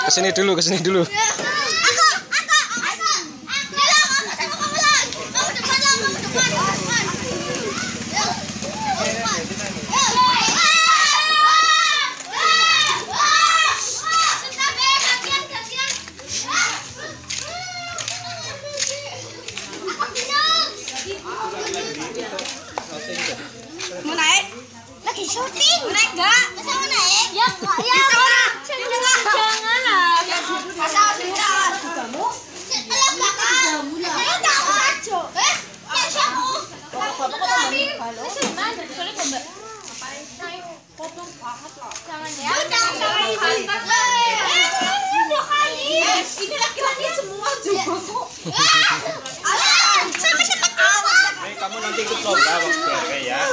ke sini dulu, ke sini dulu. Syuting. Naik gak? Masa mau naik? Ya, ya. Jangan lah. Kamu? Alam bakal. Saya tahu saja. Eh? Ya siapa? Jangan ya. Jangan kali. Udah kali. Ini laki-laki semua juga kok. Alah, cepet-cepet awas. Eh, kamu nanti ikut lomba waktu ya.